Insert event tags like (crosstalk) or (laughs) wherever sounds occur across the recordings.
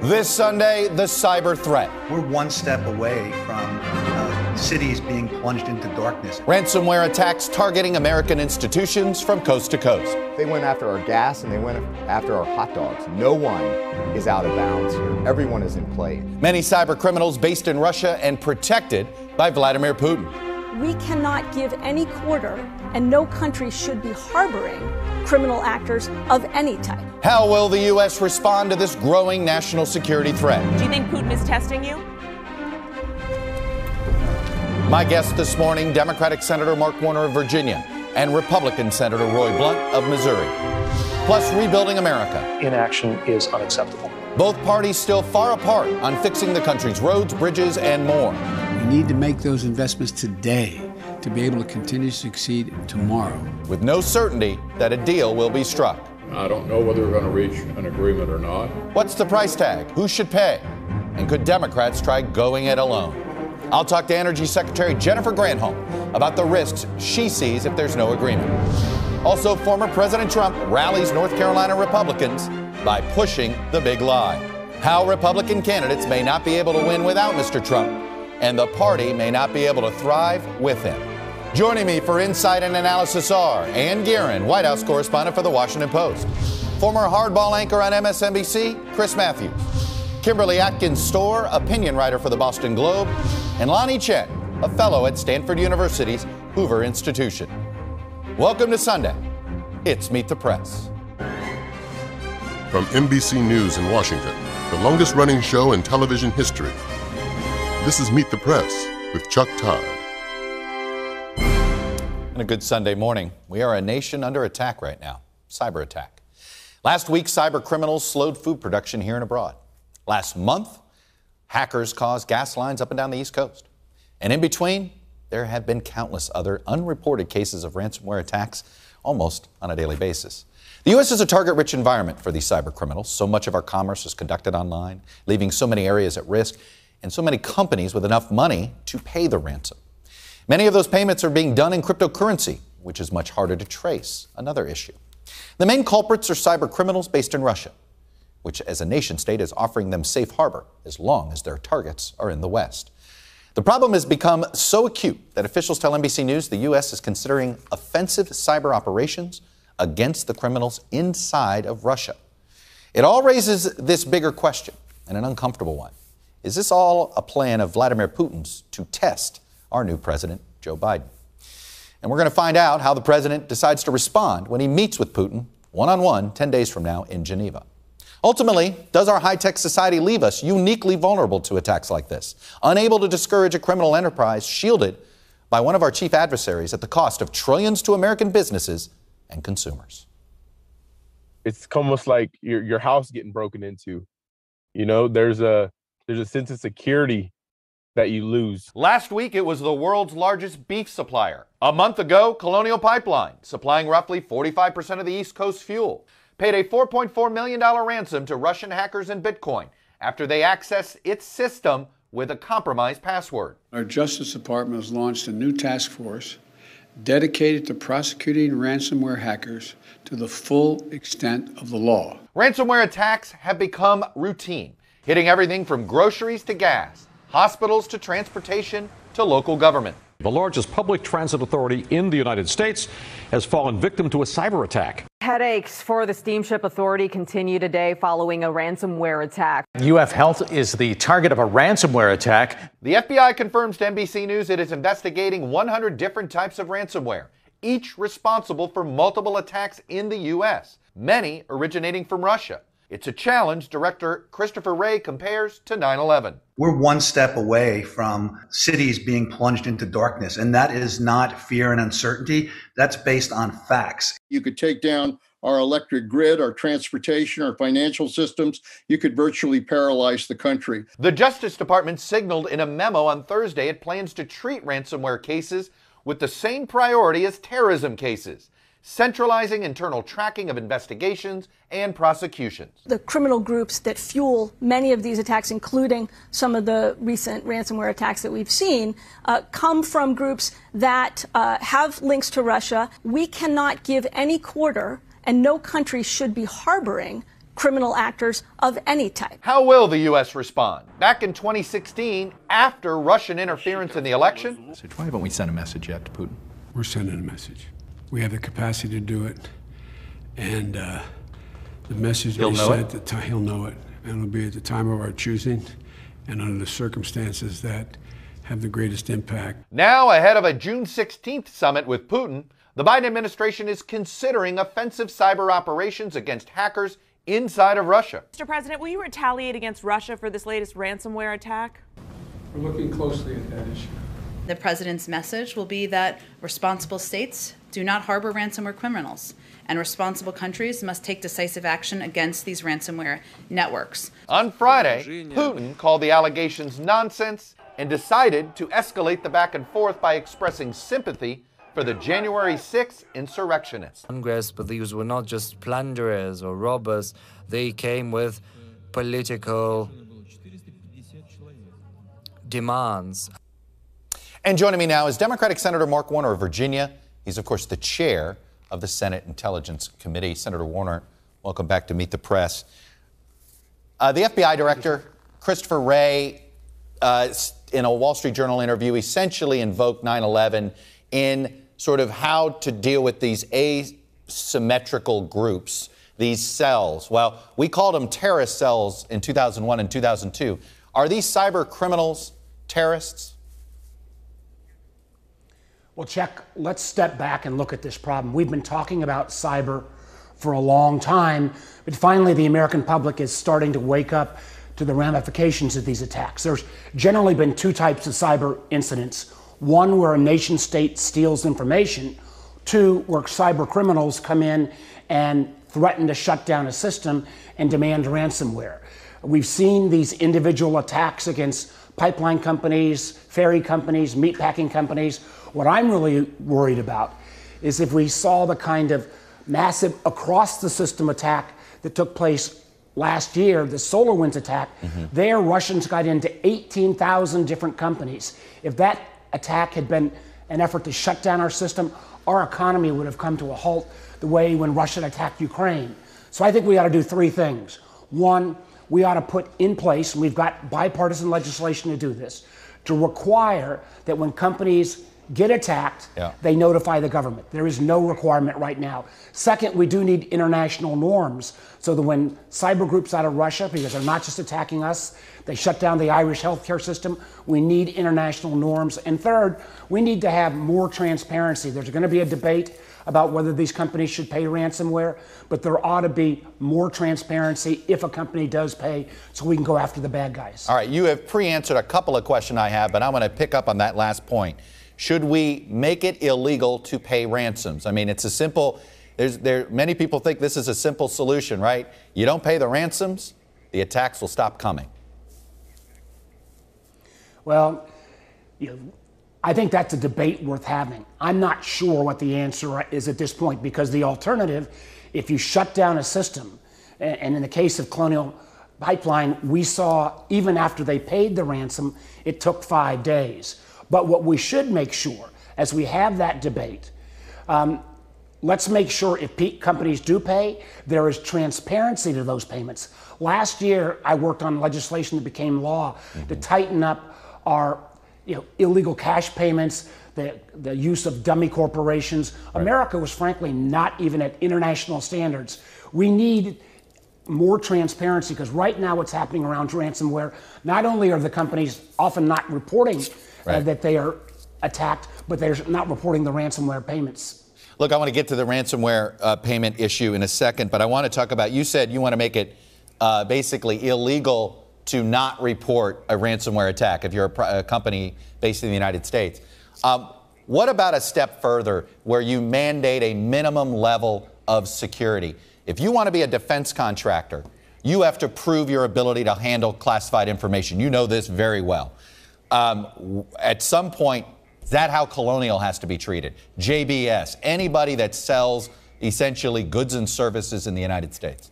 This Sunday, the cyber threat. We're one step away from uh, cities being plunged into darkness. Ransomware attacks targeting American institutions from coast to coast. They went after our gas and they went after our hot dogs. No one is out of bounds here. Everyone is in play. Many cyber criminals based in Russia and protected by Vladimir Putin. We cannot give any quarter, and no country should be harboring criminal actors of any type. How will the U.S. respond to this growing national security threat? Do you think Putin is testing you? My guest this morning Democratic Senator Mark Warner of Virginia and Republican Senator Roy Blunt of Missouri. Plus, rebuilding America. Inaction is unacceptable. Both parties still far apart on fixing the country's roads, bridges, and more. We need to make those investments today to be able to continue to succeed tomorrow. With no certainty that a deal will be struck. I don't know whether we're going to reach an agreement or not. What's the price tag? Who should pay? And could Democrats try going it alone? I'll talk to Energy Secretary Jennifer Granholm about the risks she sees if there's no agreement. Also, former President Trump rallies North Carolina Republicans by pushing the big lie. How Republican candidates may not be able to win without Mr. Trump, and the party may not be able to thrive with him. Joining me for insight and analysis are Anne Gearan, White House correspondent for The Washington Post, former hardball anchor on MSNBC, Chris Matthews, Kimberly Atkins Stohr, opinion writer for the Boston Globe, and Lanhee Chen, a fellow at Stanford University's Hoover Institution. Welcome to Sunday. It's Meet the Press. From NBC News in Washington, the longest running show in television history. This is Meet the Press with Chuck Todd. And a good Sunday morning. We are a nation under attack right now cyber attack. Last week, cyber criminals slowed food production here and abroad. Last month, hackers caused gas lines up and down the East Coast. And in between, there have been countless other unreported cases of ransomware attacks almost on a daily basis. The U.S. is a target rich environment for these cyber criminals. So much of our commerce is conducted online, leaving so many areas at risk, and so many companies with enough money to pay the ransom. Many of those payments are being done in cryptocurrency, which is much harder to trace, another issue. The main culprits are cyber criminals based in Russia which as a nation state is offering them safe harbor as long as their targets are in the West. The problem has become so acute that officials tell NBC News the U.S. is considering offensive cyber operations against the criminals inside of Russia. It all raises this bigger question, and an uncomfortable one. Is this all a plan of Vladimir Putin's to test our new president, Joe Biden? And we're going to find out how the president decides to respond when he meets with Putin one on one 10 days from now in Geneva. Ultimately, does our high tech society leave us uniquely vulnerable to attacks like this, unable to discourage a criminal enterprise shielded by one of our chief adversaries at the cost of trillions to American businesses and consumers? It's almost like your your house getting broken into. You know, there's a there's a sense of security that you lose. Last week, it was the world's largest beef supplier. A month ago, Colonial Pipeline, supplying roughly 45% of the East Coast fuel paid a $4.4 million ransom to Russian hackers in Bitcoin after they accessed its system with a compromised password. Our Justice Department has launched a new task force dedicated to prosecuting ransomware hackers to the full extent of the law. Ransomware attacks have become routine, hitting everything from groceries to gas, hospitals to transportation to local government. The largest public transit authority in the United States has fallen victim to a cyber attack. Headaches for the steamship authority continue today following a ransomware attack. UF Health is the target of a ransomware attack. The FBI confirms to NBC News it is investigating 100 different types of ransomware, each responsible for multiple attacks in the U.S., many originating from Russia. It's a challenge director Christopher Wray compares to 9 11. We're one step away from cities being plunged into darkness, and that is not fear and uncertainty. That's based on facts. You could take down our electric grid, our transportation, our financial systems. You could virtually paralyze the country. The Justice Department signaled in a memo on Thursday it plans to treat ransomware cases with the same priority as terrorism cases centralizing internal tracking of investigations and prosecutions. The criminal groups that fuel many of these attacks, including some of the recent ransomware attacks that we've seen, uh, come from groups that uh, have links to Russia. We cannot give any quarter, and no country should be harboring criminal actors of any type. How will the U.S. respond? Back in 2016, after Russian interference in the election? Why haven't we sent a message yet to Putin? We're sending a message. We have the capacity to do it. And uh, the message He'll we know said it? at the time, he'll know it. And it'll be at the time of our choosing and under the circumstances that have the greatest impact. Now, ahead of a June 16th summit with Putin, the Biden administration is considering offensive cyber operations against hackers inside of Russia. Mr. President, will you retaliate against Russia for this latest ransomware attack? We're looking closely at that issue. The president's message will be that responsible states do not harbor ransomware criminals, and responsible countries must take decisive action against these ransomware networks. On Friday, Putin called the allegations nonsense and decided to escalate the back and forth by expressing sympathy for the January 6th insurrectionists. Congress, but these were not just plunderers or robbers. They came with political demands. And joining me now is Democratic Senator Mark Warner of Virginia. He's, of course, the chair of the Senate Intelligence Committee. Senator Warner, welcome back to Meet the Press. Uh, the FBI director, Christopher Wray, uh, in a Wall Street Journal interview, essentially invoked 9 11 in sort of how to deal with these asymmetrical groups, these cells. Well, we called them terrorist cells in 2001 and 2002. Are these cyber criminals terrorists? Well, Chuck, let's step back and look at this problem. We've been talking about cyber for a long time, but finally the American public is starting to wake up to the ramifications of these attacks. There's generally been two types of cyber incidents one where a nation state steals information, two where cyber criminals come in and threaten to shut down a system and demand ransomware. We've seen these individual attacks against pipeline companies, ferry companies, meatpacking companies. What I'm really worried about is if we saw the kind of massive across the system attack that took place last year, the SolarWinds attack, Mm-hmm. there Russians got into 18,000 different companies. If that attack had been an effort to shut down our system, our economy would have come to a halt the way when Russia attacked Ukraine. So I think we ought to do three things. One, we ought to put in place, and we've got bipartisan legislation to do this, to require that when companies get attacked, Yeah. they notify the government. There is no requirement right now. Second, we do need international norms so that when cyber groups out of Russia, because they're not just attacking us, they shut down the Irish healthcare system, we need international norms. And third, we need to have more transparency. There's going to be a debate about whether these companies should pay ransomware, but there ought to be more transparency if a company does pay so we can go after the bad guys. All right, you have pre answered a couple of questions I have, but I'm going to pick up on that last point. Should we make it illegal to pay ransoms? I mean, it's a simple, there's, there, many people think this is a simple solution, right? You don't pay the ransoms, the attacks will stop coming. Well, you know, I think that's a debate worth having. I'm not sure what the answer is at this point because the alternative, if you shut down a system, and in the case of Colonial Pipeline, we saw even after they paid the ransom, it took five days. But what we should make sure, as we have that debate, um, let's make sure if companies do pay, there is transparency to those payments. Last year, I worked on legislation that became law to tighten up our you know, illegal cash payments, the, the use of dummy corporations. America was frankly not even at international standards. We need more transparency because right now what's happening around ransomware, not only are the companies often not reporting Right. that they are attacked, but they're not reporting the ransomware payments. Look, I want to get to the ransomware uh, payment issue in a second, but I want to talk about you said you want to make it uh, basically illegal to not report a ransomware attack if you're a, a company based in the United States. Um, what about a step further where you mandate a minimum level of security? If you want to be a defense contractor, you have to prove your ability to handle classified information. You know this very well. Um, at some point, is that how Colonial has to be treated? JBS, anybody that sells essentially goods and services in the United States.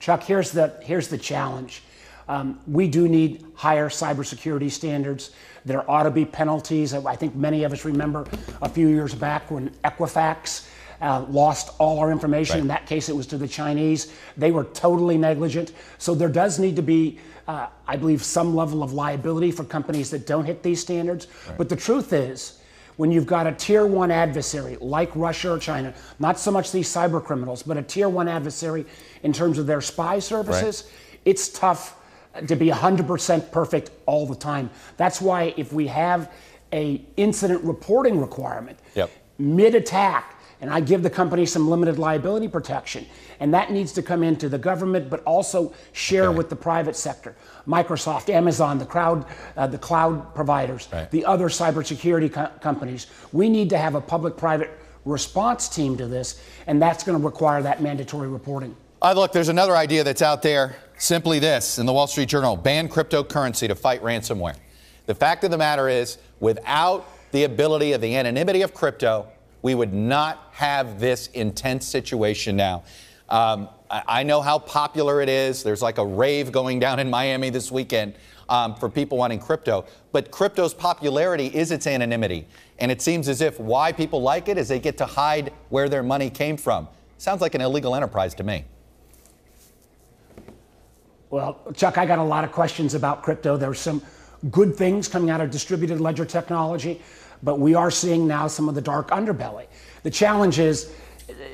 Chuck, here's the, here's the challenge. Um, we do need higher cybersecurity standards. There ought to be penalties. I think many of us remember a few years back when Equifax uh, lost all our information. Right. In that case, it was to the Chinese. They were totally negligent. So there does need to be, uh, I believe, some level of liability for companies that don't hit these standards. But the truth is, when you've got a tier one adversary like Russia or China, not so much these cyber criminals, but a tier one adversary in terms of their spy services, it's tough to be 100% perfect all the time. That's why if we have a incident reporting requirement Yep. mid attack, and I give the company some limited liability protection, and that needs to come into the government, but also share with the private sector, Microsoft, Amazon, the crowd, uh, the cloud providers, Right. the other cybersecurity co- companies. We need to have a public-private response team to this, and that's going to require that mandatory reporting. Uh, look, there's another idea that's out there. Simply this in the Wall Street Journal ban cryptocurrency to fight ransomware. The fact of the matter is, without the ability of the anonymity of crypto, we would not have this intense situation now. Um, I, know how popular it is. There's like a rave going down in Miami this weekend um, for people wanting crypto. But crypto's popularity is its anonymity. And it seems as if why people like it is they get to hide where their money came from. Sounds like an illegal enterprise to me. Well, Chuck, I got a lot of questions about crypto. There's some good things coming out of distributed ledger technology, but we are seeing now some of the dark underbelly. The challenge is,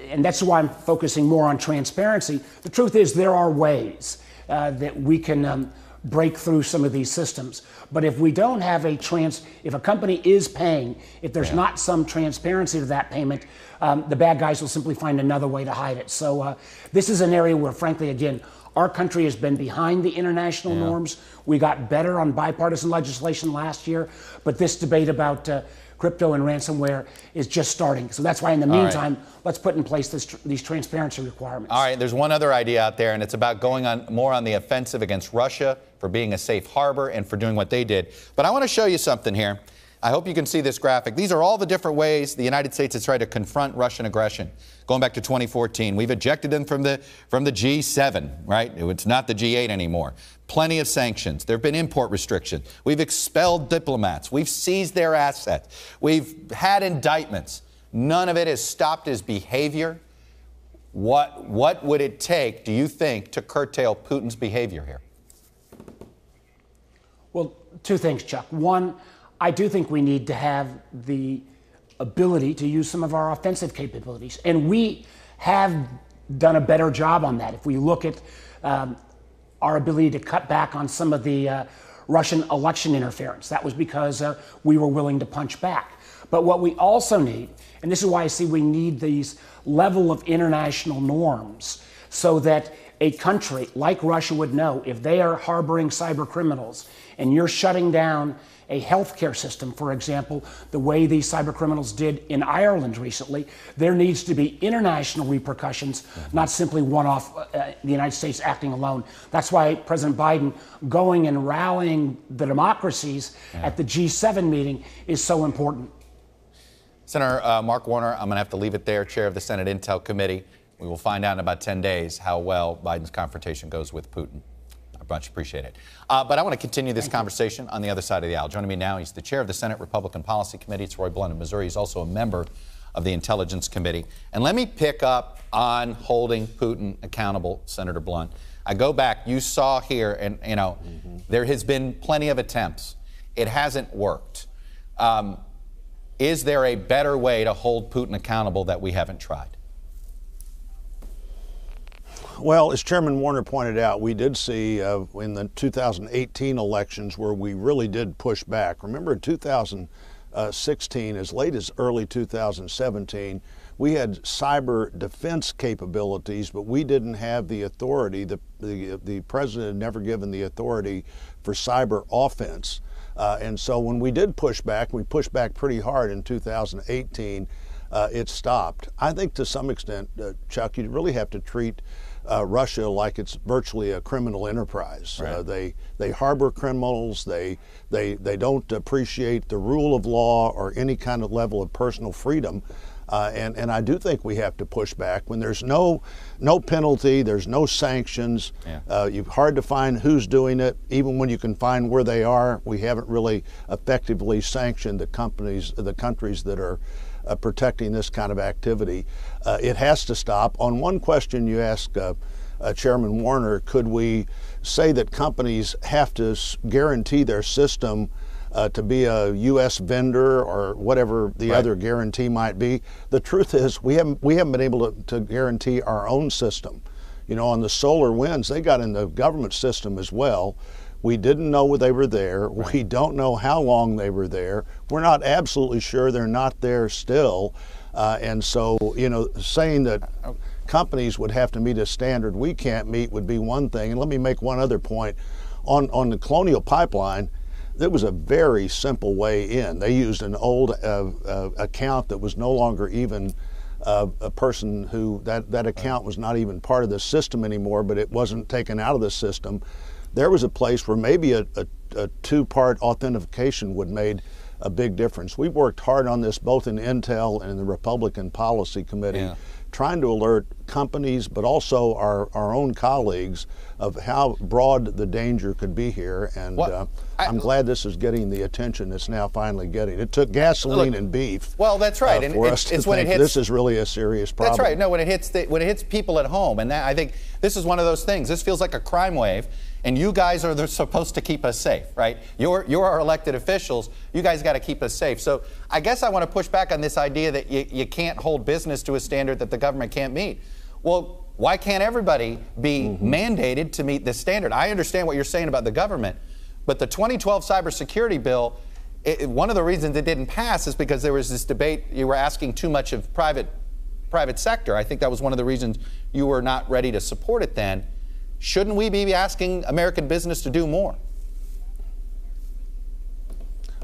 and that's why I'm focusing more on transparency. The truth is, there are ways uh, that we can um, break through some of these systems. But if we don't have a trans, if a company is paying, if there's not some transparency to that payment, um, the bad guys will simply find another way to hide it. So uh, this is an area where, frankly, again, our country has been behind the international Yeah. norms. We got better on bipartisan legislation last year, but this debate about uh, crypto and ransomware is just starting. So that's why, in the All right. meantime, let's put in place this, these transparency requirements. All right, there's one other idea out there, and it's about going on more on the offensive against Russia for being a safe harbor and for doing what they did. But I want to show you something here. I hope you can see this graphic. These are all the different ways the United States has tried to confront Russian aggression. Going back to 2014, we've ejected them from the from the G7, right? It's not the G8 anymore. Plenty of sanctions. There have been import restrictions. We've expelled diplomats. We've seized their assets. We've had indictments. None of it has stopped his behavior. What, what would it take, do you think, to curtail Putin's behavior here? Well, two things, Chuck. One, I do think we need to have the ability to use some of our offensive capabilities, and we have done a better job on that. If we look at um, our ability to cut back on some of the uh, Russian election interference, that was because uh, we were willing to punch back. But what we also need, and this is why I see we need these level of international norms, so that a country like Russia would know if they are harboring cyber criminals and you're shutting down a healthcare system, for example, the way these cyber criminals did in Ireland recently, there needs to be international repercussions, not simply one off uh, the United States acting alone. That's why President Biden going and rallying the democracies at the G7 meeting is so important. Senator uh, Mark Warner, I'm going to have to leave it there, chair of the Senate Intel Committee. We will find out in about 10 days how well Biden's confrontation goes with Putin. Much appreciate it. Uh, but I want to continue this conversation on the other side of the aisle. Joining me now, he's the chair of the Senate Republican Policy Committee. It's Roy Blunt of Missouri. He's also a member of the Intelligence Committee. And let me pick up on holding Putin accountable, Senator Blunt. I go back, you saw here, and you know, there has been plenty of attempts. It hasn't worked. Um, is there a better way to hold Putin accountable that we haven't tried? Well, as Chairman Warner pointed out, we did see uh, in the 2018 elections where we really did push back. Remember, in 2016, as late as early 2017, we had cyber defense capabilities, but we didn't have the authority. The, the, the president had never given the authority for cyber offense. Uh, and so when we did push back, we pushed back pretty hard in 2018. Uh, it stopped. I think to some extent, uh, Chuck, you really have to treat uh, Russia like it's virtually a criminal enterprise. Uh, they they harbor criminals. They they they don't appreciate the rule of law or any kind of level of personal freedom. Uh, and and I do think we have to push back when there's no no penalty, there's no sanctions. Yeah. Uh, you've hard to find who's doing it. Even when you can find where they are, we haven't really effectively sanctioned the companies, the countries that are uh, protecting this kind of activity. Uh, it has to stop. On one question you asked uh, uh, Chairman Warner, could we say that companies have to guarantee their system uh, to be a U.S. vendor or whatever the right. other guarantee might be? The truth is, we haven't we haven't been able to, to guarantee our own system. You know, on the SolarWinds, they got in the government system as well. We didn't know they were there. Right. We don't know how long they were there. We're not absolutely sure they're not there still. Uh, and so, you know, saying that companies would have to meet a standard we can't meet would be one thing. And let me make one other point. On, on the Colonial Pipeline, there was a very simple way in. They used an old uh, uh, account that was no longer even uh, a person who that, that account was not even part of the system anymore, but it wasn't taken out of the system. There was a place where maybe a, a, a two part authentication would made a big difference. We worked hard on this both in Intel and in the Republican Policy Committee. Yeah trying to alert companies, but also our, our own colleagues of how broad the danger could be here. And uh, I'm glad this is getting the attention it's now finally getting. It took gasoline look, and beef. Well, that's right. Uh, and for it's, us it's to when think it hits, this is really a serious problem. That's right. No, when it hits the, when it hits people at home, and that, I think this is one of those things. This feels like a crime wave and you guys are supposed to keep us safe, right? You're, you're our elected officials. You guys got to keep us safe. So I guess I want to push back on this idea that you, you can't hold business to a standard that the government can't meet. Well, why can't everybody be mm-hmm. mandated to meet this standard? I understand what you're saying about the government, but the 2012 cybersecurity bill, it, one of the reasons it didn't pass is because there was this debate. You were asking too much of private private sector. I think that was one of the reasons you were not ready to support it then. Shouldn't we be asking American business to do more?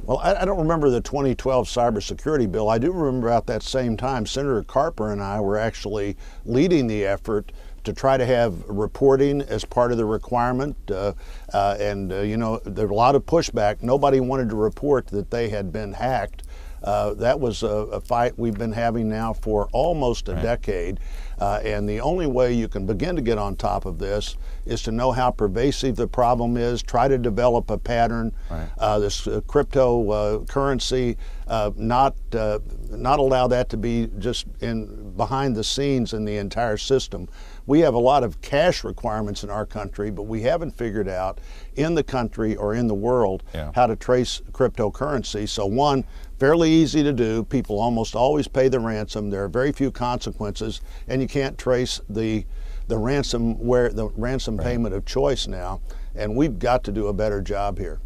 Well, I, I, don't remember the 2012 cybersecurity bill. I do remember at that same time, Senator Carper and I were actually leading the effort to try to have reporting as part of the requirement. Uh, uh, and, uh, you know, there was a lot of pushback. Nobody wanted to report that they had been hacked. Uh, that was a, a, fight we've been having now for almost a right. decade. Uh, and the only way you can begin to get on top of this is to know how pervasive the problem is, try to develop a pattern. Right. Uh, this uh, cryptocurrency, uh, not uh, not allow that to be just in behind the scenes in the entire system. We have a lot of cash requirements in our country, but we haven't figured out in the country or in the world yeah. how to trace cryptocurrency. So one, fairly easy to do. People almost always pay the ransom. There are very few consequences, and you can't trace the the ransom where the ransom right. payment of choice now. And we've got to do a better job here.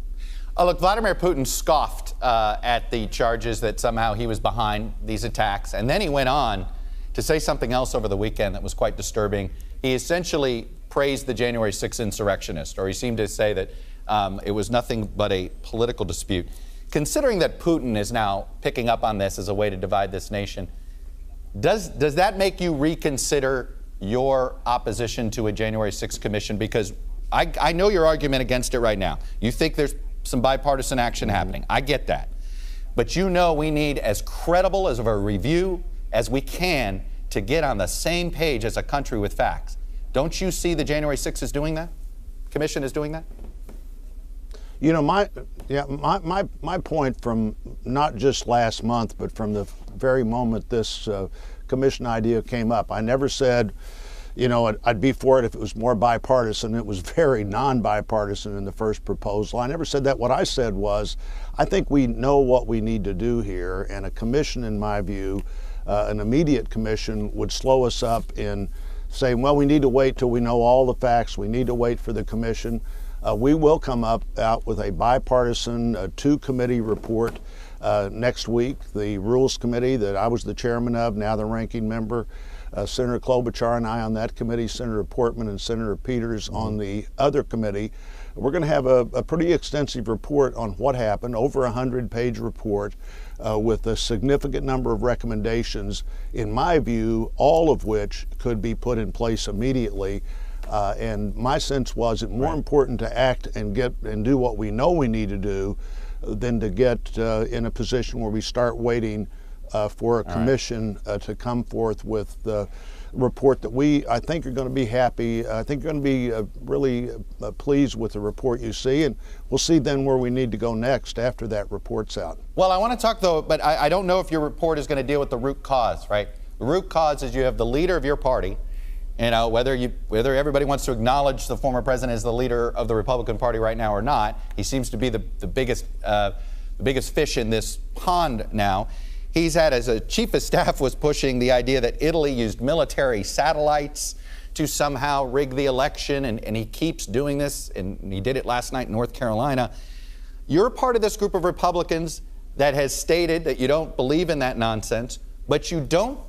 Oh, look, Vladimir Putin scoffed uh, at the charges that somehow he was behind these attacks, and then he went on to say something else over the weekend that was quite disturbing. He essentially praised the January 6th insurrectionists, or he seemed to say that um, it was nothing but a political dispute. Considering that Putin is now picking up on this as a way to divide this nation, does, does that make you reconsider your opposition to a January 6th commission? Because I, I know your argument against it right now. You think there's some bipartisan action happening. I get that. But you know we need as credible as of a review as we can to get on the same page as a country with facts. Don't you see the January 6th is doing that? Commission is doing that? You know, my yeah, my, my, my point from not just last month, but from the very moment this uh, commission idea came up, I never said, you know, I'd, be for it if it was more bipartisan. It was (laughs) very non bipartisan in the first proposal. I never said that. What I said was, I think we know what we need to do here, and a commission, in my view, uh, an immediate commission, would slow us up in saying, well, we need to wait till we know all the facts. We need to wait for the commission. Uh, we will come up out with a bipartisan uh, two committee report uh, next week. The Rules Committee that I was the chairman of, now the ranking member, uh, Senator Klobuchar and I on that committee, Senator Portman and Senator Peters mm-hmm. on the other committee. We're going to have a, a, pretty extensive report on what happened, over a 100 page report uh, with a significant number of recommendations, in my view, all of which could be put in place immediately uh, and my sense was it more right. important to act and get and do what we know we need to do than to get uh, in a position where we start waiting uh, for a right. commission uh, to come forth with the report that we, I think, are going to be happy. I think you're going to be uh, really uh, pleased with the report you see, and we'll see then where we need to go next after that report's out. Well, I want to talk though, but I, I don't know if your report is going to deal with the root cause, right? The root cause is you have the leader of your party. You know, whether you whether everybody wants to acknowledge the former president as the leader of the Republican Party right now or not, he seems to be the, the biggest uh, the biggest fish in this pond now. He's had, as a chief of staff, was pushing the idea that Italy used military satellites to somehow rig the election, and, and he keeps doing this, and he did it last night in North Carolina. You're part of this group of Republicans that has stated that you don't believe in that nonsense, but you don't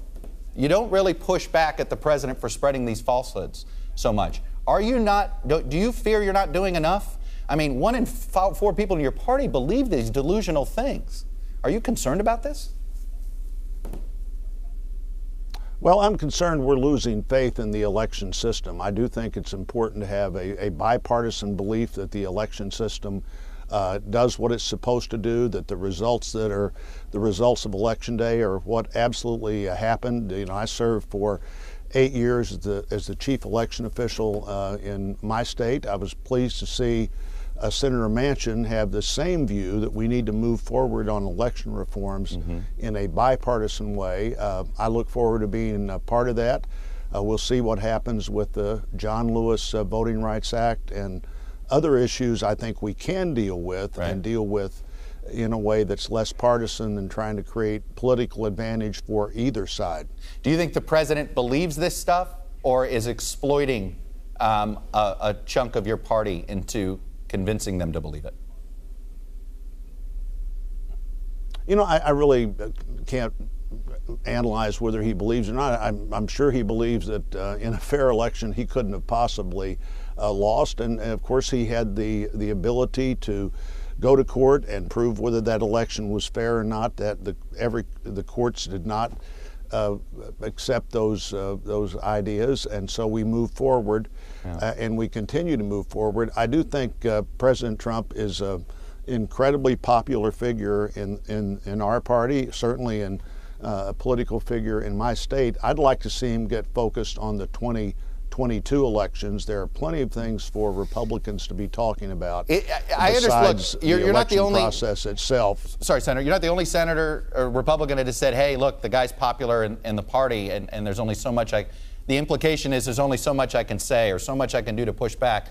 you don't really push back at the president for spreading these falsehoods so much. Are you not? Do, do you fear you're not doing enough? I mean, one in four people in your party believe these delusional things. Are you concerned about this? Well, I'm concerned we're losing faith in the election system. I do think it's important to have a, a bipartisan belief that the election system uh, does what it's supposed to do, that the results that are the results of election day are what absolutely uh, happened. You know, I served for eight years as the, as the chief election official uh, in my state. I was pleased to see uh, Senator Manchin have the same view that we need to move forward on election reforms mm-hmm. in a bipartisan way. Uh, I look forward to being a part of that. Uh, we'll see what happens with the John Lewis uh, Voting Rights Act and other issues I think we can deal with right. and deal with in a way that's less partisan than trying to create political advantage for either side. Do you think the president believes this stuff or is exploiting um, a, a chunk of your party into convincing them to believe it? You know, I, I really can't analyze whether he believes or not. I'm, I'm sure he believes that uh, in a fair election he couldn't have possibly uh, lost, and, and, of course he had the the ability to go to court and prove whether that election was fair or not. That the every the courts did not uh, accept those uh, those ideas, and so we move forward, yeah. uh, and we continue to move forward. I do think uh, President Trump is a incredibly popular figure in in, in our party, certainly in uh, a political figure in my state. I'd like to see him get focused on the 20- 22 elections, there are plenty of things for Republicans to be talking about. It, I, understand. Look, you're, the you're not the only process itself. Sorry, Senator. You're not the only senator or Republican that has said, "Hey, look, the guy's popular in, in the party, and, and there's only so much I." The implication is there's only so much I can say or so much I can do to push back.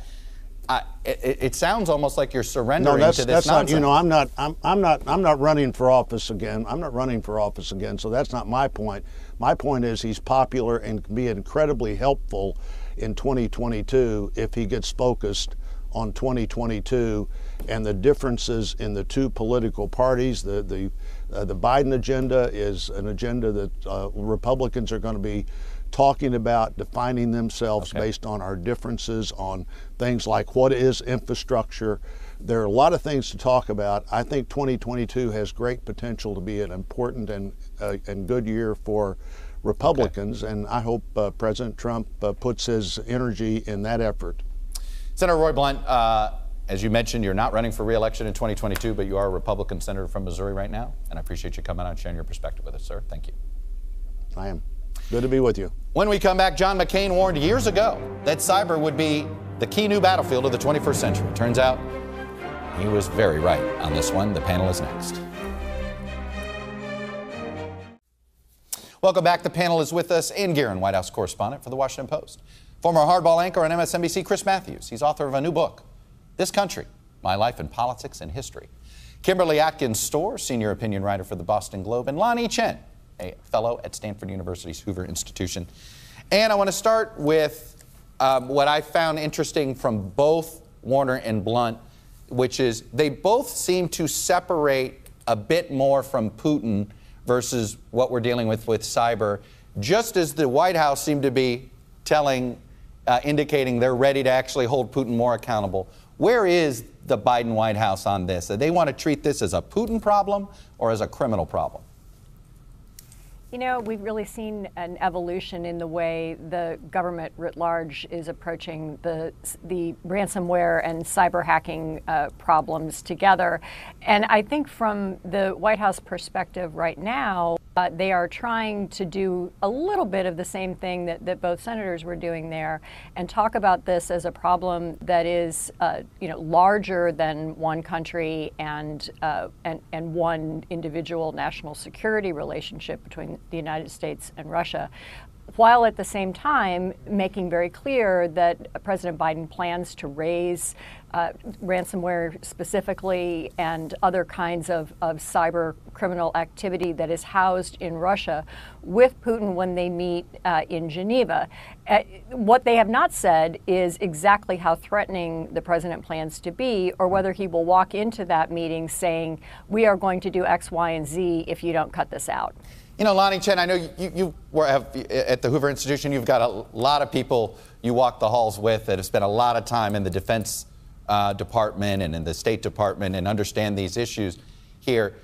I, it, it, sounds almost like you're surrendering no, that's, to this that's nonsense. not. You know, I'm not. I'm, I'm not. I'm not running for office again. I'm not running for office again. So that's not my point. My point is he's popular and can be incredibly helpful in 2022 if he gets focused on 2022 and the differences in the two political parties. The the uh, the Biden agenda is an agenda that uh, Republicans are going to be talking about defining themselves okay. based on our differences on things like what is infrastructure. There are a lot of things to talk about. I think 2022 has great potential to be an important and uh, and good year for Republicans, okay. and I hope uh, President Trump uh, puts his energy in that effort. Senator Roy Blunt, uh, as you mentioned, you're not running for reelection in 2022, but you are a Republican senator from Missouri right now, and I appreciate you coming out and sharing your perspective with us, sir. Thank you. I am. Good to be with you. When we come back, John McCain warned years ago that cyber would be the key new battlefield of the 21st century. Turns out he was very right on this one. The panel is next. Welcome back. The panel is with us. Anne Gearan, White House correspondent for The Washington Post. Former hardball anchor on MSNBC, Chris Matthews. He's author of a new book, This Country My Life in Politics and History. Kimberly Atkins Stohr, senior opinion writer for the Boston Globe, and Lanhee Chen, a fellow at Stanford University's Hoover Institution. And I want to start with um, what I found interesting from both Warner and Blunt, which is they both seem to separate a bit more from Putin versus what we're dealing with with cyber, just as the White House seemed to be telling, uh, indicating they're ready to actually hold Putin more accountable. Where is the Biden White House on this? Do they want to treat this as a Putin problem or as a criminal problem? You know, we've really seen an evolution in the way the government writ large is approaching the the ransomware and cyber hacking uh, problems together. And I think from the White House perspective right now, uh, they are trying to do a little bit of the same thing that, that both senators were doing there and talk about this as a problem that is, uh, you know, larger than one country and, uh, and, and one individual national security relationship between the United States and Russia while at the same time making very clear that President Biden plans to raise uh, ransomware specifically and other kinds of, of cyber criminal activity that is housed in Russia with Putin when they meet uh, in Geneva. Uh, what they have not said is exactly how threatening the president plans to be or whether he will walk into that meeting saying, We are going to do X, Y, and Z if you don't cut this out. You know, Lanhee Chen, I know you, you were at the Hoover Institution. You've got a lot of people you walk the halls with that have spent a lot of time in the Defense uh, Department and in the State Department and understand these issues here.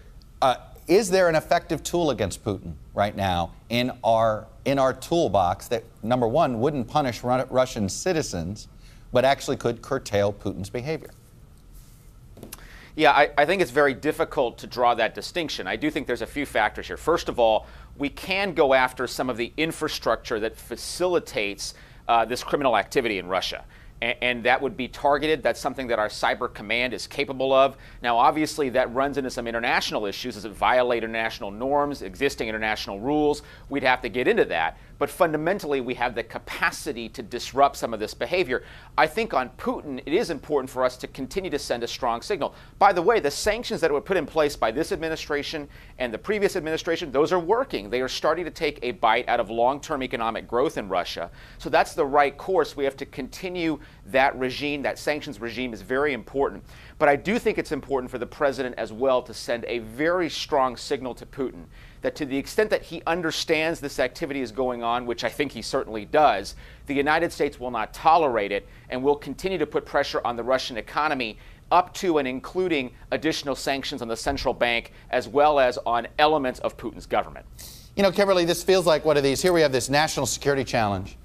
Uh, is there an effective tool against Putin right now in our in our toolbox that number one wouldn't punish Russian citizens, but actually could curtail Putin's behavior? Yeah, I, I, think it's very difficult to draw that distinction. I do think there's a few factors here. First of all, we can go after some of the infrastructure that facilitates uh, this criminal activity in Russia and, that would be targeted. That's something that our cyber command is capable of. Now, obviously, that runs into some international issues. Does it violate international norms, existing international rules? We'd have to get into that. But fundamentally, we have the capacity to disrupt some of this behavior. I think on Putin, it is important for us to continue to send a strong signal. By the way, the sanctions that were put in place by this administration and the previous administration, those are working. They are starting to take a bite out of long term economic growth in Russia. So that's the right course. We have to continue that regime. That sanctions regime is very important. But I do think it's important for the president as well to send a very strong signal to Putin that to the extent that he understands this activity is going on, which I think he certainly does, the United States will not tolerate it and will continue to put pressure on the Russian economy up to and including additional sanctions on the central bank as well as on elements of Putin's government. You know, Kimberly, this feels like one of these. Here we have this national security challenge.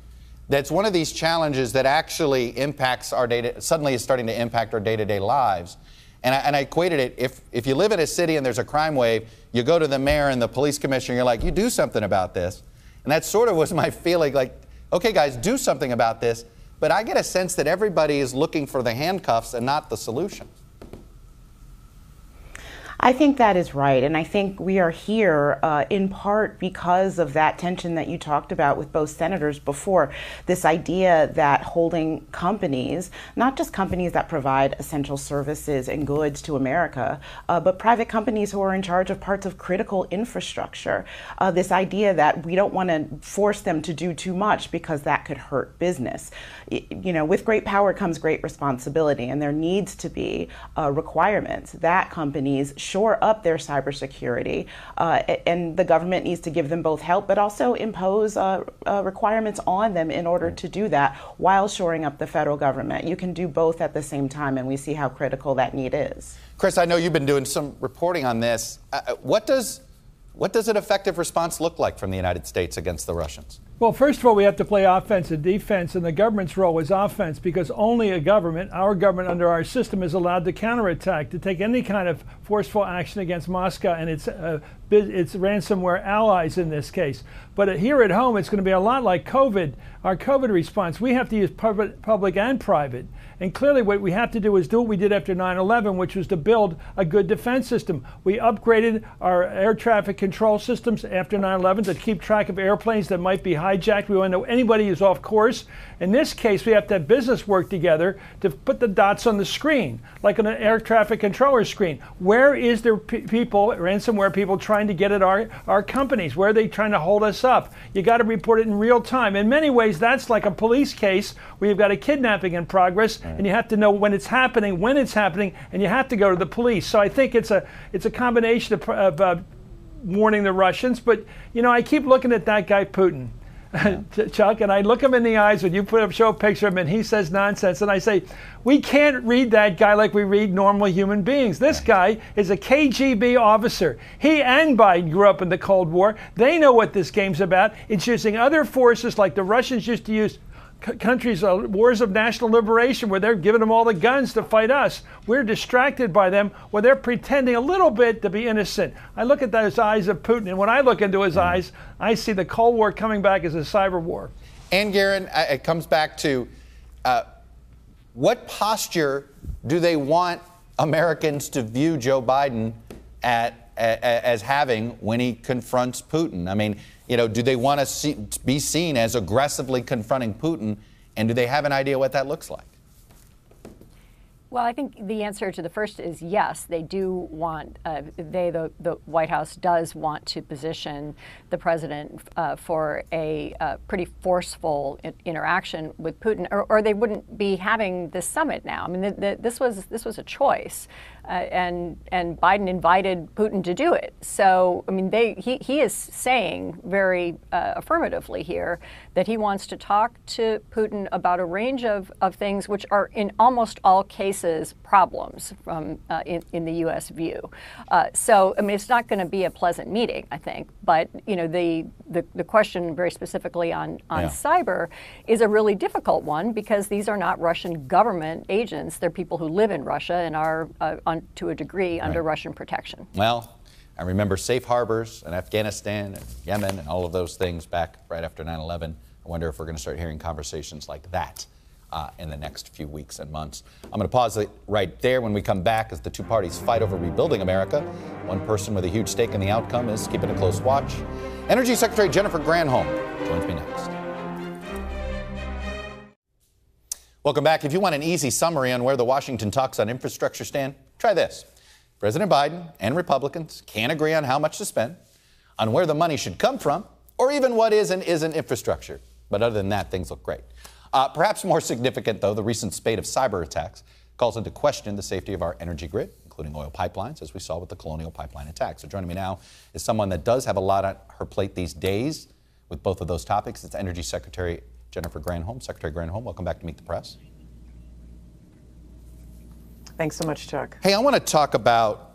That's one of these challenges that actually impacts our data, suddenly is starting to impact our day to day lives. And I, and I equated it if, if you live in a city and there's a crime wave, you go to the mayor and the police commissioner, you're like, you do something about this. And that sort of was (laughs) my feeling like, okay, guys, do something about this. But I get a sense that everybody is looking for the handcuffs and not the solution. I think that is right. And I think we are here uh, in part because of that tension that you talked about with both senators before. This idea that holding companies, not just companies that provide essential services and goods to America, uh, but private companies who are in charge of parts of critical infrastructure, uh, this idea that we don't want to force them to do too much because that could hurt business. You know, with great power comes great responsibility, and there needs to be uh, requirements that companies shore up their cybersecurity. Uh, and the government needs to give them both help, but also impose uh, uh, requirements on them in order to do that while shoring up the federal government. You can do both at the same time, and we see how critical that need is. Chris, I know you've been doing some reporting on this. Uh, uh, what does what does an effective response look like from the United States against the Russians? Well, first of all, we have to play offense and defense, and the government's role is offense because only a government, our government under our system, is allowed to counterattack, to take any kind of forceful action against Moscow and its, uh, its ransomware allies in this case. But here at home, it's going to be a lot like COVID, our COVID response. We have to use public, and private. And clearly, what we have to do is do what we did after 9 11, which was to build a good defense system. We upgraded our air traffic control systems after 9 11 to keep track of airplanes that might be hijacked. We want to know anybody who's off course. In this case, we have to have business work together to put the dots on the screen, like on an air traffic controller screen. Where is there people, ransomware people, trying to get at our, our companies? Where are they trying to hold us up? You got to report it in real time. In many ways, that's like a police case where you've got a kidnapping in progress and you have to know when it's happening, when it's happening, and you have to go to the police. So I think it's a it's a combination of, of uh, warning the Russians. But you know, I keep looking at that guy Putin. (laughs) Chuck, and I look him in the eyes when you put up show a picture of him and he says nonsense, and I say, we can't read that guy like we read normal human beings. This guy is a KGB officer. He and Biden grew up in the Cold War. They know what this game's about. It's using other forces like the Russians used to use c- countries, uh, wars of national liberation, where they're giving them all the guns to fight us. We're distracted by them, where they're pretending a little bit to be innocent. I look at those eyes of Putin, and when I look into his eyes, I see the Cold War coming back as a cyber war. Anne Gearan, it comes back to uh, what posture do they want Americans to view Joe Biden at, a- a- as having when he confronts Putin? I mean, you know, do they want to see, be seen as aggressively confronting Putin, and do they have an idea what that looks like? Well, I think the answer to the first is yes. They do want, uh, they, the, the White House does want to position the president uh, for a uh, pretty forceful interaction with Putin, or, or they wouldn't be having this summit now. I mean, th th this was this was a choice, uh, and and Biden invited Putin to do it. So, I mean, they he, he is saying very uh, affirmatively here that he wants to talk to Putin about a range of, of things which are in almost all cases problems from uh, in, in the U.S. view. Uh, so, I mean, it's not going to be a pleasant meeting, I think. But you know, the the, the question very specifically on on Yeah. cyber is a really difficult one because these are not Russian government agents. They're people who live in Russia and are, uh, on, to a degree, under Russian protection. Well, I remember safe harbors in Afghanistan and Yemen and all of those things back right after 9 11. I wonder if we're going to start hearing conversations like that uh, in the next few weeks and months. I'm going to pause it right there when we come back as the two parties fight over rebuilding America. One person with a huge stake in the outcome is keeping a close watch. Energy Secretary Jennifer Granholm joins me next. Welcome back. If you want an easy summary on where the Washington talks on infrastructure stand, try this. President Biden and Republicans can't agree on how much to spend, on where the money should come from, or even what is and isn't infrastructure. But other than that, things look great. Uh, perhaps more significant, though, the recent spate of cyber attacks calls into question the safety of our energy grid, including oil pipelines, as we saw with the Colonial Pipeline attack. So joining me now is someone that does have a lot on her plate these days with both of those topics. It's Energy Secretary Jennifer Granholm. Secretary Granholm, welcome back to Meet the Press. Thanks so much, Chuck. Hey, I want to talk about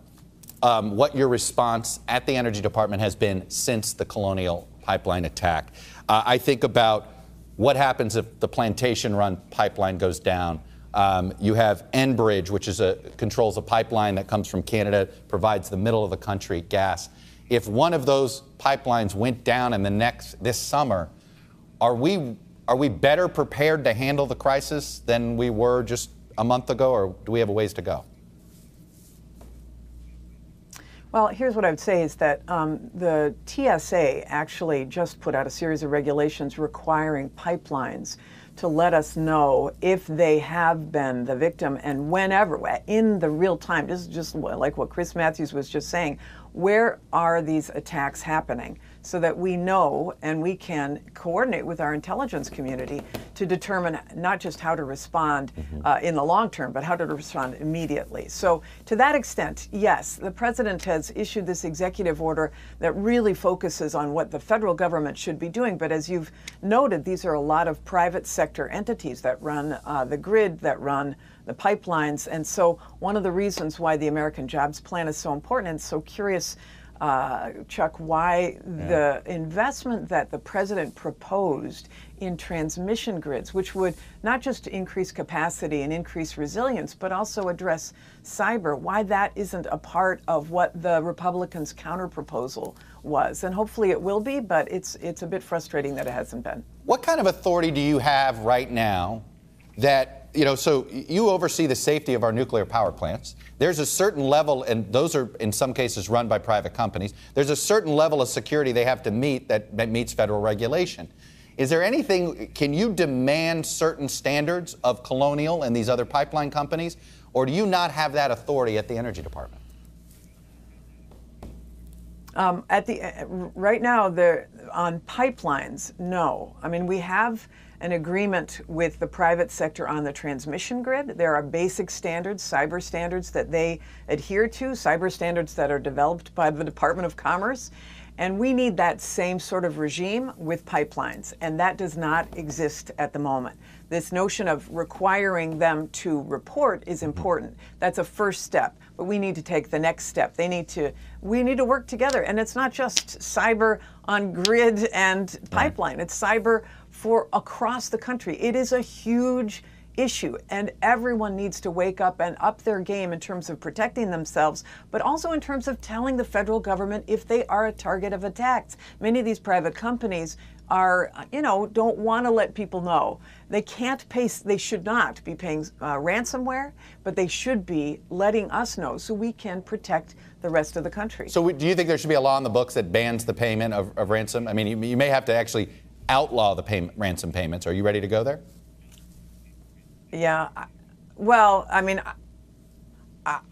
um, what your response at the Energy Department has been since the Colonial Pipeline attack. Uh, I think about what happens if the Plantation Run pipeline goes down. Um, you have Enbridge, which is a controls a pipeline that comes from Canada, provides the middle of the country gas. If one of those pipelines went down in the next this summer, are we are we better prepared to handle the crisis than we were just a month ago, or do we have a ways to go? Well, here's what I would say is that um, the TSA actually just put out a series of regulations requiring pipelines to let us know if they have been the victim and whenever, in the real time. This is just like what Chris Matthews was just saying. Where are these attacks happening? So that we know and we can coordinate with our intelligence community to determine not just how to respond uh, in the long term, but how to respond immediately. So, to that extent, yes, the president has issued this executive order that really focuses on what the federal government should be doing. But as you've noted, these are a lot of private sector entities that run uh, the grid, that run the pipelines. And so, one of the reasons why the American Jobs Plan is so important and so curious uh, Chuck, why the investment that the president proposed in transmission grids, which would not just increase capacity and increase resilience, but also address cyber, why that isn't a part of what the Republicans' counterproposal was. And hopefully it will be, but it's, it's a bit frustrating that it hasn't been. What kind of authority do you have right now that, you know, so you oversee the safety of our nuclear power plants. There's a certain level, and those are in some cases run by private companies. There's a certain level of security they have to meet that, that meets federal regulation. Is there anything, can you demand certain standards of Colonial and these other pipeline companies, or do you not have that authority at the Energy Department? Um, at the uh, right now, on pipelines, no. I mean, we have an agreement with the private sector on the transmission grid. There are basic standards, cyber standards that they adhere to, cyber standards that are developed by the Department of Commerce. And we need that same sort of regime with pipelines, and that does not exist at the moment. This notion of requiring them to report is mm-hmm. important. That's a first step, but we need to take the next step. They need to, we need to work together, and it's not just cyber on grid and pipeline. It's cyber for across the country. It is a huge issue, and everyone needs to wake up and up their game in terms of protecting themselves, but also in terms of telling the federal government if they are a target of attacks. Many of these private companies are, you know, don't want to let people know. They can't pay, they should not be paying uh, ransomware, but they should be letting us know so we can protect the rest of the country. So, do you think there should be a law in the books that bans the payment of, of ransom? I mean, you, you, may have to actually outlaw the ransom payments. Are you ready to go there? Yeah. Well, I mean,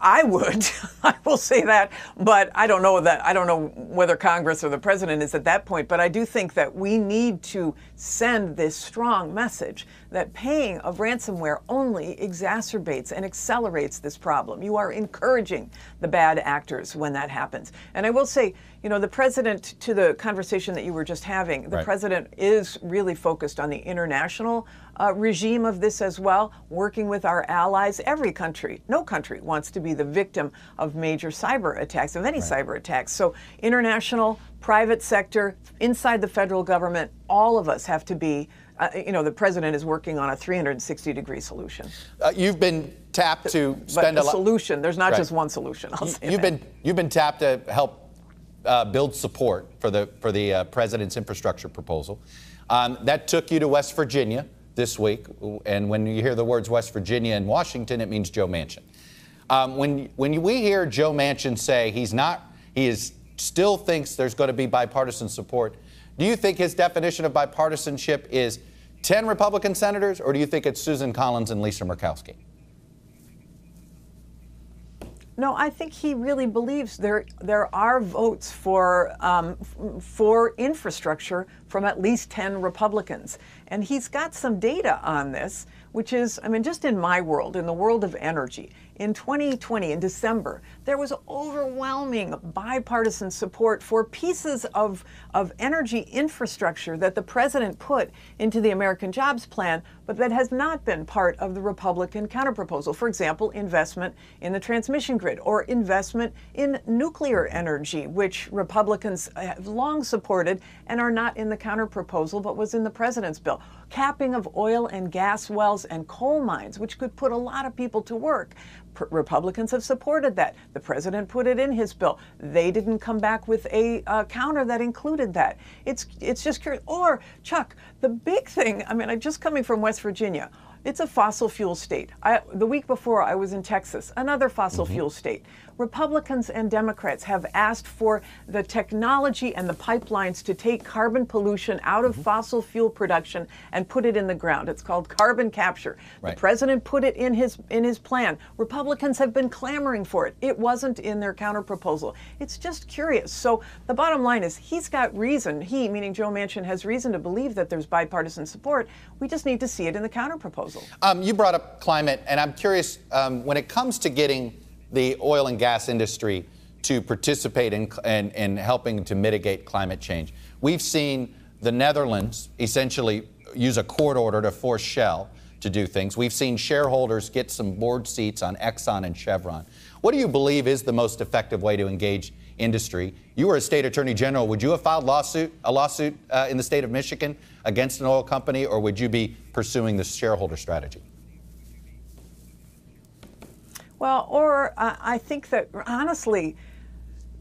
I would. (laughs) I will say that, but I don't know that. I don't know whether Congress or the president is at that point. But I do think that we need to send this strong message that paying of ransomware only exacerbates and accelerates this problem. You are encouraging the bad actors when that happens. And I will say, you know, the president, to the conversation that you were just having, the right. president is really focused on the international uh, regime of this as well, working with our allies. Every country, no country wants to be the victim of major cyber attacks, of any right. cyber attacks. So, international, private sector, inside the federal government, all of us have to be. Uh, you know, the president is working on a 360 degree solution. Uh, you've been tapped to spend but a, a solution. There's not right. just one solution. I'll say you've that. been you've been tapped to help uh, build support for the for the uh, president's infrastructure proposal. Um, that took you to West Virginia this week. And when you hear the words West Virginia and Washington, it means Joe Manchin. Um, when, when we hear Joe Manchin say he's not, he is still thinks there's going to be bipartisan support, do you think his definition of bipartisanship is 10 Republican senators, or do you think it's Susan Collins and Lisa Murkowski? No, I think he really believes there there are votes for um, for infrastructure from at least ten Republicans, and he's got some data on this, which is, I mean, just in my world, in the world of energy, in 2020, in December, there was overwhelming bipartisan support for pieces of, of energy infrastructure that the president put into the American Jobs Plan, but that has not been part of the Republican counterproposal. For example, investment in the transmission grid or investment in nuclear energy, which Republicans have long supported and are not in the counterproposal, but was in the president's bill. Capping of oil and gas wells and coal mines, which could put a lot of people to work. Republicans have supported that. The president put it in his bill. They didn't come back with a uh, counter that included that. It's it's just curious. Or Chuck, the big thing. I mean, I'm just coming from West Virginia. It's a fossil fuel state. I, the week before, I was in Texas, another fossil mm-hmm. fuel state. Republicans and Democrats have asked for the technology and the pipelines to take carbon pollution out of mm-hmm. fossil fuel production and put it in the ground. It's called carbon capture. Right. The president put it in his in his plan. Republicans have been clamoring for it. It wasn't in their counterproposal. It's just curious. So the bottom line is he's got reason. He, meaning Joe Manchin, has reason to believe that there's bipartisan support. We just need to see it in the counterproposal. Um, you brought up climate, and I'm curious um, when it comes to getting the oil and gas industry to participate in, in, in helping to mitigate climate change. We've seen the Netherlands essentially use a court order to force Shell to do things. We've seen shareholders get some board seats on Exxon and Chevron. What do you believe is the most effective way to engage industry? You were a state attorney general. Would you have filed lawsuit, a lawsuit uh, in the state of Michigan against an oil company, or would you be pursuing the shareholder strategy? Well, or uh, I think that honestly,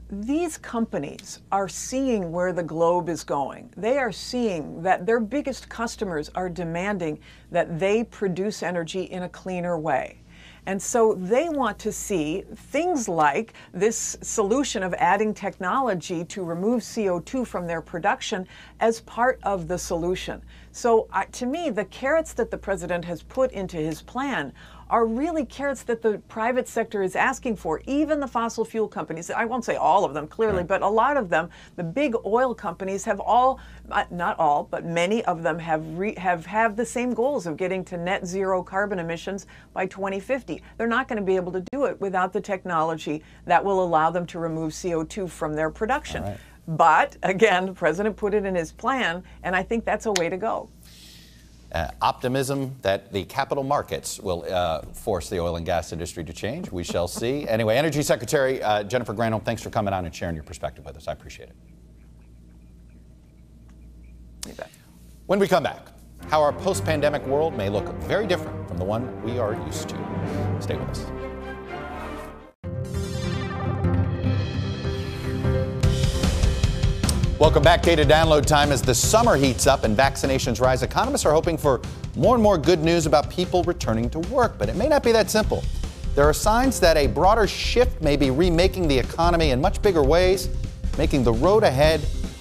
these companies are seeing where the globe is going. They are seeing that their biggest customers are demanding that they produce energy in a cleaner way. And so they want to see things like this solution of adding technology to remove CO2 from their production as part of the solution. So, uh, to me, the carrots that the president has put into his plan are really carrots that the private sector is asking for. Even the fossil fuel companies, I won't say all of them clearly, right. but a lot of them, the big oil companies have all, uh, not all, but many of them have re, have have the same goals of getting to net zero carbon emissions by 2050. They're not going to be able to do it without the technology that will allow them to remove CO2 from their production. But again, the president put it in his plan, and I think that's a way to go uh, optimism that the capital markets will uh, force the oil and gas industry to change. We shall (laughs) see. Anyway, Energy Secretary uh, Jennifer Granholm, thanks for coming on and sharing your perspective with us. I appreciate it. When we come back, how our post pandemic world may look very different from the one we are used to. Stay with us. Welcome back. Data download time as the summer heats up and vaccinations rise. Economists are hoping for more and more good news about people returning to work, but it may not be that simple. There are signs that a broader shift may be remaking the economy in much bigger ways, making the road ahead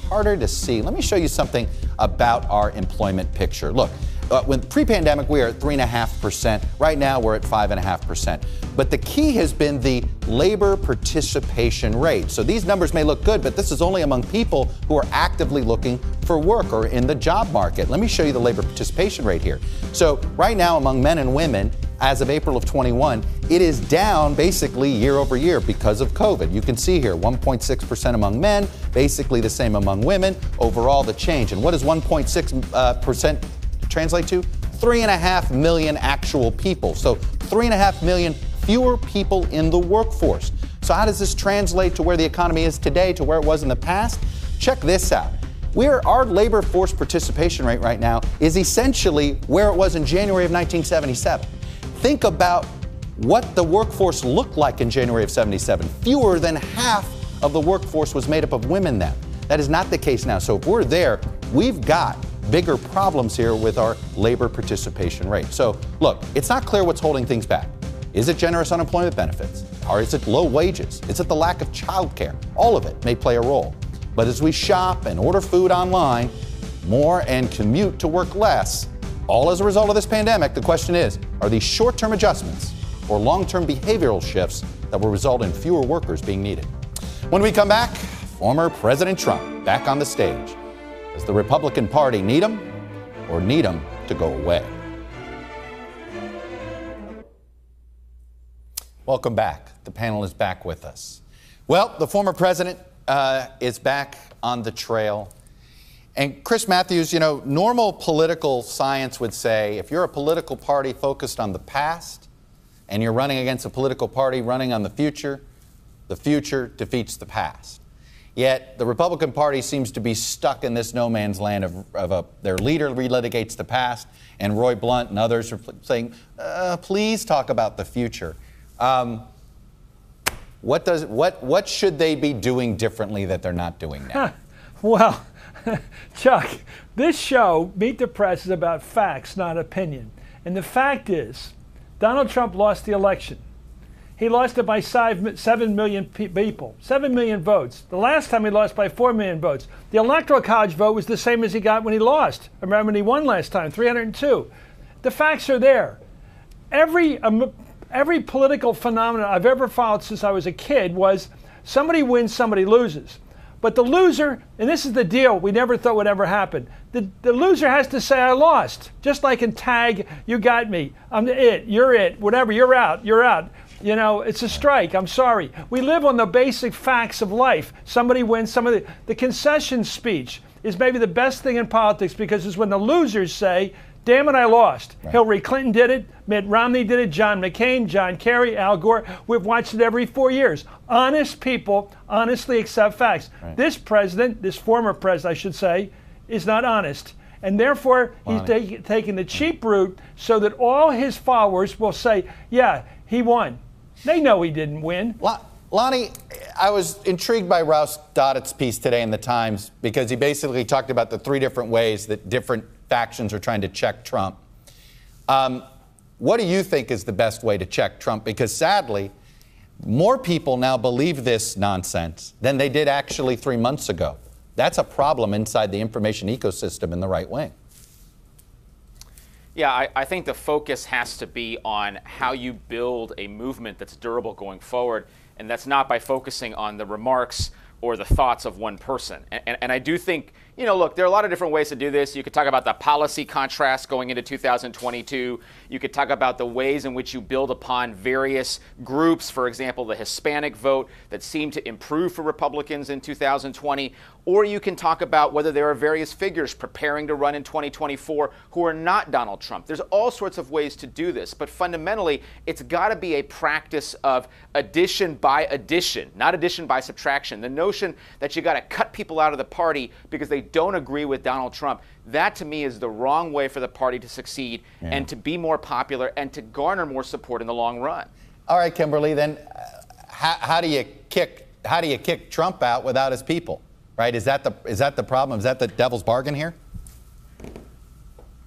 harder to see. Let me show you something about our employment picture. Look, uh, when pre-pandemic we are at three and a half percent. Right now we're at five and a half percent. But the key has been the labor participation rate. So these numbers may look good, but this is only among people who are actively looking for work or in the job market. Let me show you the labor participation rate here. So right now among men and women, as of April of 21, it is down basically year over year because of COVID. You can see here 1.6% among men, basically the same among women. Overall, the change. And what is 1.6 uh, percent translate to? Three and a half million actual people. So, three and a half million fewer people in the workforce. So, how does this translate to where the economy is today to where it was in the past? Check this out. We're, our labor force participation rate right now is essentially where it was in January of 1977. Think about what the workforce looked like in January of 77. Fewer than half of the workforce was made up of women then. That is not the case now. So if we're there, we've got bigger problems here with our labor participation rate. So, look, it's not clear what's holding things back. Is it generous unemployment benefits? Or is it low wages? Is it the lack of childcare? All of it may play a role. But as we shop and order food online more and commute to work less, all as a result of this pandemic, the question is are these short term adjustments or long term behavioral shifts that will result in fewer workers being needed? When we come back, former President Trump back on the stage. Does the Republican Party need him or need him to go away? Welcome back. The panel is back with us. Well, the former president uh, is back on the trail. And Chris Matthews, you know, normal political science would say if you're a political party focused on the past and you're running against a political party running on the future, the future defeats the past. Yet the Republican Party seems to be stuck in this no man's land of, of a, their leader relitigates the past, and Roy Blunt and others are saying, uh, please talk about the future. Um, what, does, what, what should they be doing differently that they're not doing now? well, (laughs) Chuck, this show, Meet the Press, is about facts, not opinion. And the fact is, Donald Trump lost the election. He lost it by 7 million people, 7 million votes. The last time he lost by 4 million votes. The Electoral College vote was the same as he got when he lost. Remember when he won last time, 302. The facts are there. Every, um, every political phenomenon I've ever followed since I was a kid was somebody wins, somebody loses. But the loser, and this is the deal we never thought would ever happen, the, the loser has to say, I lost. Just like in tag, you got me. I'm it, you're it, whatever, you're out, you're out. You know, it's a strike. I'm sorry. We live on the basic facts of life. Somebody wins, somebody. The concession speech is maybe the best thing in politics because it's when the losers say, damn it, I lost. Right. Hillary Clinton did it, Mitt Romney did it, John McCain, John Kerry, Al Gore. We've watched it every four years. Honest people honestly accept facts. Right. This president, this former president, I should say, is not honest. And therefore, he's ta- taking the cheap route so that all his followers will say, yeah, he won. They know he didn't win. Lanhee, I was intrigued by Ross Douthat's piece today in the Times because he basically talked about the three different ways that different factions are trying to check Trump. Um, what do you think is the best way to check Trump? Because sadly, more people now believe this nonsense than they did actually three months ago. That's a problem inside the information ecosystem in the right wing. Yeah, I, I, think the focus has to be on how you build a movement that's durable going forward, and that's not by focusing on the remarks or the thoughts of one person. And, and, and, I do think, you know, look, there are a lot of different ways to do this. You could talk about the policy contrast going into 2022. You could talk about the ways in which you build upon various groups, for example, the Hispanic vote that seemed to improve for Republicans in 2020. Or you can talk about whether there are various figures preparing to run in 2024 who are not Donald Trump. There's all sorts of ways to do this, but fundamentally, it's got to be a practice of addition by addition, not addition by subtraction. The notion that you got to cut people out of the party because they don't agree with Donald Trump. That to me is the wrong way for the party to succeed Yeah. and to be more popular and to garner more support in the long run. All right, Kimberly. Then, uh, how, how do you kick how do you kick Trump out without his people? Right? Is that the is that the problem? Is that the devil's bargain here?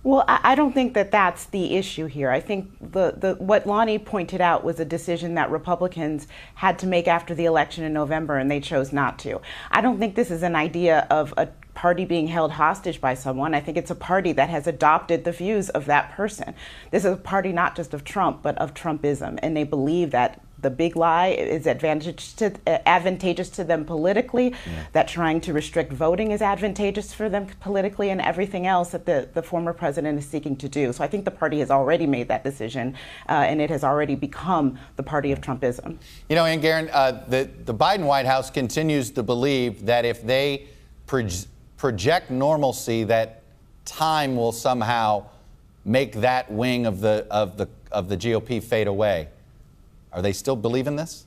Well, I I don't think that that's the issue here. I think the, the what Lanhee pointed out was a decision that Republicans had to make after the election in November, and they chose not to. I don't think this is an idea of a party being held hostage by someone. I think it's a party that has adopted the views of that person. This is a party not just of Trump, but of Trumpism, and they believe that the big lie is advantageous to, uh, advantageous to them politically, that trying to restrict voting is advantageous for them politically, and everything else that the, the former president is seeking to do. So I think the party has already made that decision, uh, and it has already become the party of Trumpism. You know, Anne Gearan, uh, the, the Biden White House continues to believe that if they proj- project normalcy, that time will somehow make that wing of the, of, the, of the GOP fade away. Are they still believing this?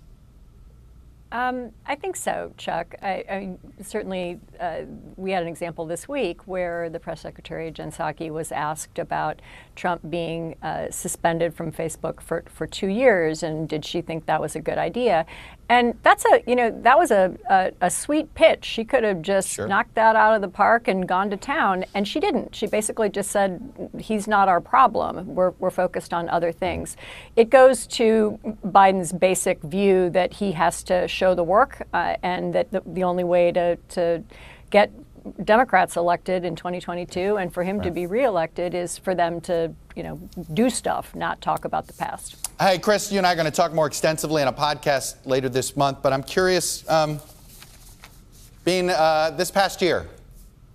Um, I think so, Chuck. I, I certainly, uh, we had an example this week where the press secretary Jen Psaki was asked about Trump being uh, suspended from Facebook for, for two years, and did she think that was a good idea? And that's a, you know, that was a, a, a sweet pitch. She could have just knocked that out of the park and gone to town, and she didn't. She basically just said, he's not our problem. We're, we're focused on other things. It goes to Biden's basic view that he has to show the work uh, and that the, the only way to, to get Democrats elected in 2022 and for him to Right. be reelected is for them to, you know, do stuff, not talk about the past. Hey, Chris, you and I are going to talk more extensively on a podcast later this month, but I'm curious, um, being uh, this past year,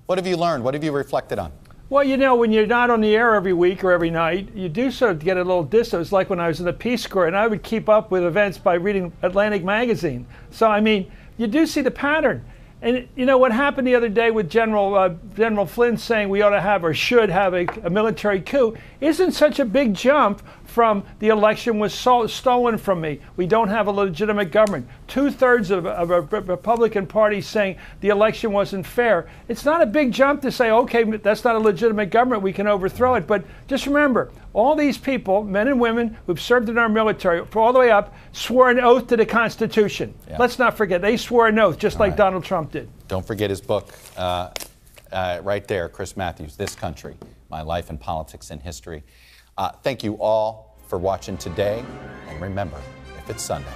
what have you learned? What have you reflected on? Well, you know, when you're not on the air every week or every night, you do sort of get a little distance. Like when I was in the Peace Corps, and I would keep up with events by reading Atlantic Magazine. So, I mean, you do see the pattern. And you know what happened the other day with General uh, General Flynn saying we ought to have or should have a, a military coup? Isn't such a big jump from the election was so, stolen from me. We don't have a legitimate government. Two thirds of, of a Republican Party saying the election wasn't fair. It's not a big jump to say, okay, that's not a legitimate government. We can overthrow it. But just remember, all these people, men and women who've served in our military, for all the way up, swore an oath to the Constitution. Yeah. Let's not forget, they swore an oath just like Donald Trump did. Don't forget his book, uh, uh, right there, Chris Matthews, This Country My Life in Politics and History. Uh, thank you all for watching today. And remember, if it's Sunday,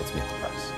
it's Meet the Press.